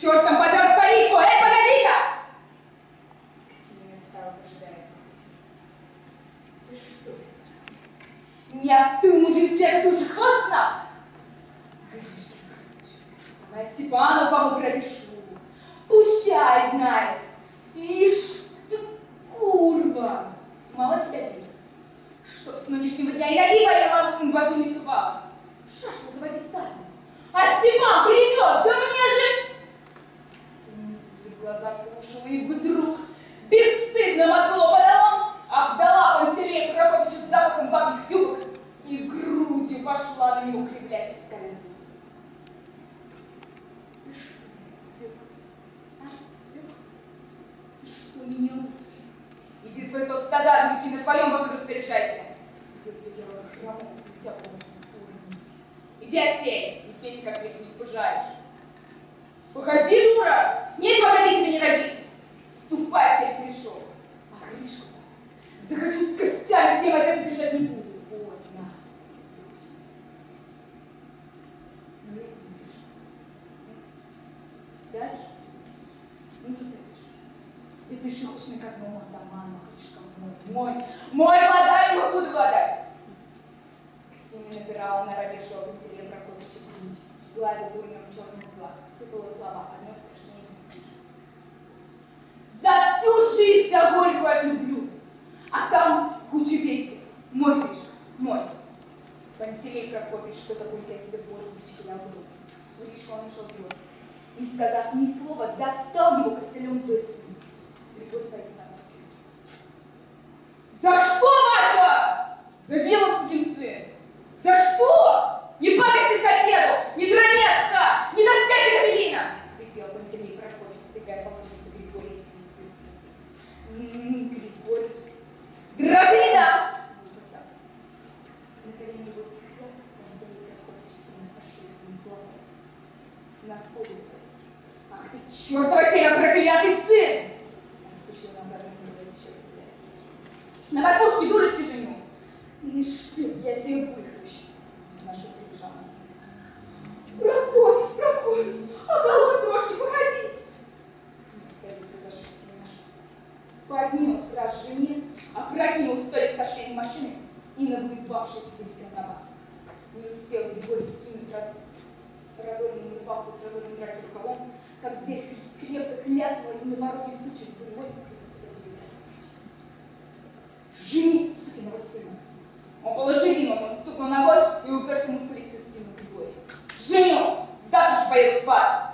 чертом подам в столицу! Эй, погоди-ка! Ксения стала ожидая. Ты что это? Не остыл мужик ты уже хвостна? Сама Степану кому пропишу. Пущай знает. Ишь ты, курва! Мало тебя бить. Чтоб с нынешнего дня и ноги в глазу не ступала. Шашку заводи спальню. А Степан придет, да мне же... Сузив глаза слушала и вдруг бесстыдно мотнула подолом, обдала Пантелея Прокопича запахом бабьих юбок и грудью пошла на него, кривлясь и скаля зубы. Ты что, Свёк? А, Свёк? Ты что, меня учишь? Иди свой тост сказать, учи на своем возу распоряжайся. Я делала хромом, тебя Иди отсей, и петь как век не спужаешь. Погоди, дура! Нечего ходить тебе не родить! Ступай, теперь пришел. А Гришка, захочу с костями всем отец держать не буду. Вот, на. И Гришка. Дальше? Ну, что пишешь? Ты пиши хоть наказному атаману, Гришка, мой, мой, мой владаю, буду владать. Ксения набирала на робешего Пантелея Прокопича грудь, гладила дурным черным глаз, сыпала слова, одно страшнее стих. За всю жизнь за горькую отлюблю, а там куча пейте, мой Гришка, мой. Пантелей Прокопич что-то горькое себе горло зачеклял грудь. Гришка он ушел дергаться. Не сказав ни слова, достал его костылем до спины. Григорий Александровский. За что, Ватя? За дело, сукин сын! За что? Не пакости соседу! Не сранеться! Не таскай капеллина! Припел Пантелей Прокофьев, стегая по улице Григория Синистую М-м, Григорий. Грабина! На колени его Пантелей Прокофьевич сына по шее головой. На сходе. Ах ты, чертова семя, проклятый сын! На морковке дурочки женю. Ишь ты, я тебе выхлощу. Наша прибежала. Прокофьевич, Прокофьевич, а голой трошки, походи. Поднес сразу жене, опрокинул столик со швейной машины и, надвыпавшись, вылетел на вас. Не успел Григорий скинуть раз... разорванную папку с разорванным рукавом, как дверь крепко хляснула и на пороге тучи Григорий Женить сукиного сына. Он по-лошадиному стукнул ногой и уперся мускулистой спину Григория. Женю! Завтра же поеду сватать!